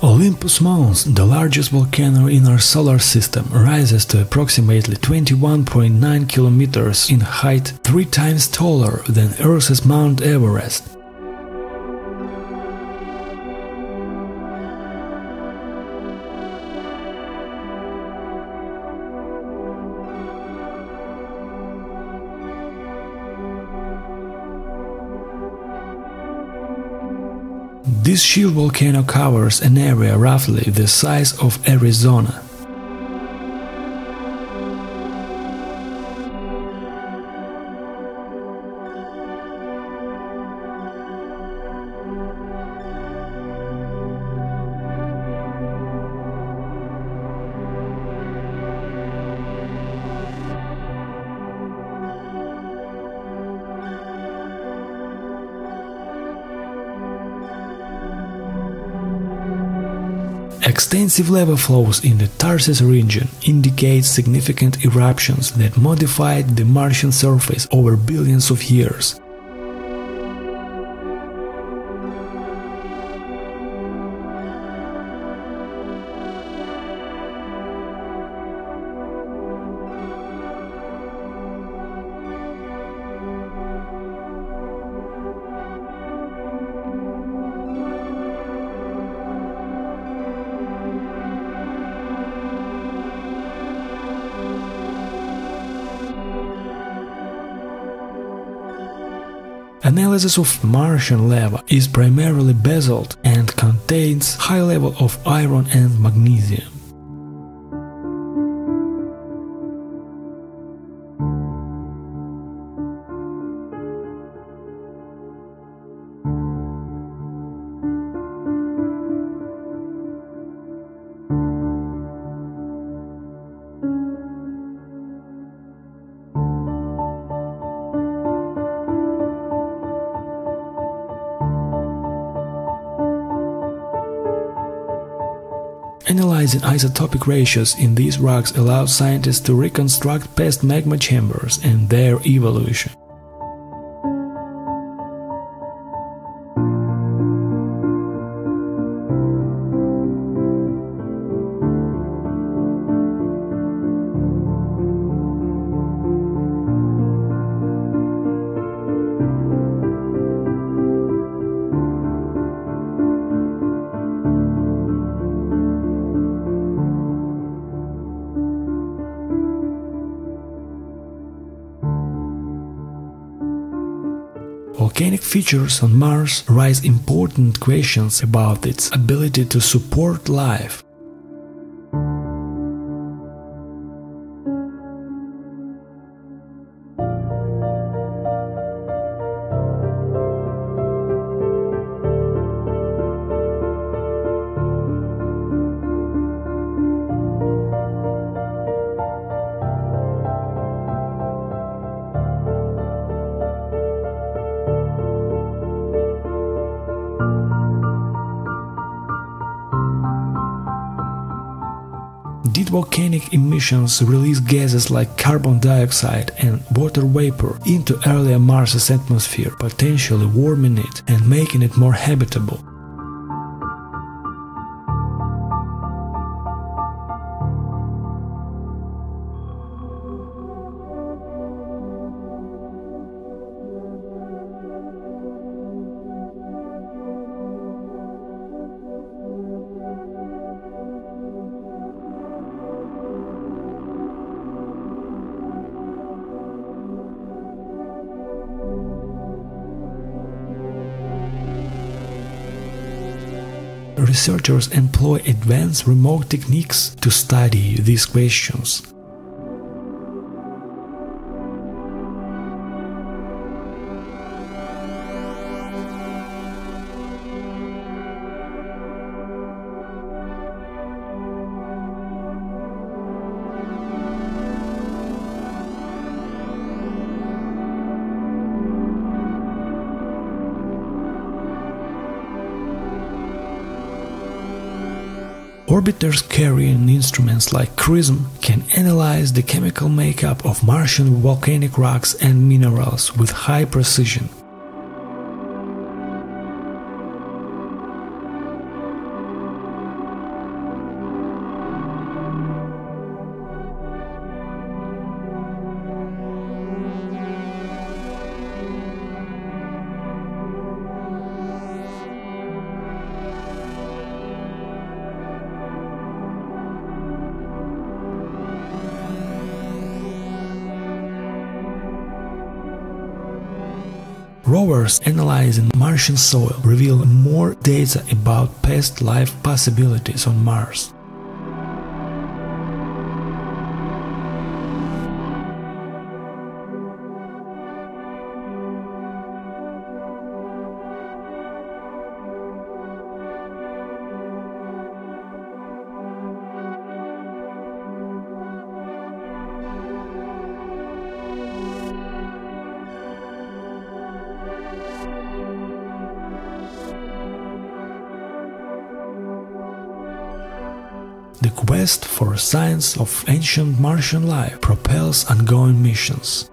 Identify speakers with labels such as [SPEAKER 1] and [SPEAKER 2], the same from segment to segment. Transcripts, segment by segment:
[SPEAKER 1] Olympus Mons, the largest volcano in our solar system, rises to approximately 21.9 kilometers in height, three times taller than Earth's Mount Everest. This shield volcano covers an area roughly the size of Arizona. Extensive lava flows in the Tharsis region indicate significant eruptions that modified the Martian surface over billions of years. Analysis of Martian lava is primarily basalt and contains high level of iron and magnesium. Analyzing isotopic ratios in these rocks allows scientists to reconstruct past magma chambers and their evolution. Volcanic features on Mars raise important questions about its ability to support life. Did volcanic emissions release gases like carbon dioxide and water vapor into earlier Mars's atmosphere, potentially warming it and making it more habitable? Researchers employ advanced remote techniques to study these questions. Orbiters carrying instruments like CRISM can analyze the chemical makeup of Martian volcanic rocks and minerals with high precision. Rovers analyzing Martian soil reveal more data about past life possibilities on Mars. The quest for signs of ancient Martian life propels ongoing missions.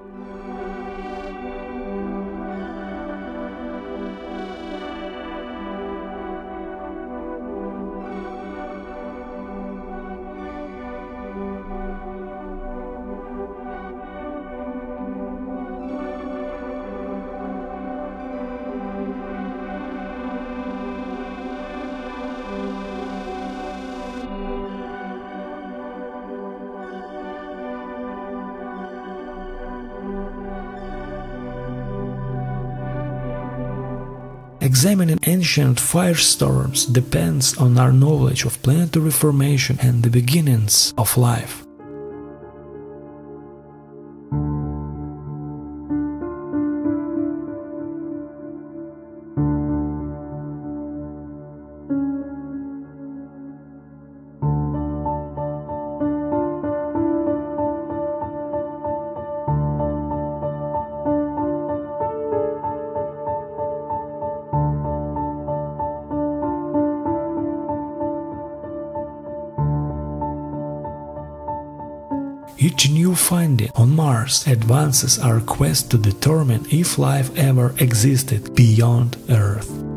[SPEAKER 1] Examining ancient firestorms depends on our knowledge of planetary formation and the beginnings of life. Each new finding on Mars advances our quest to determine if life ever existed beyond Earth.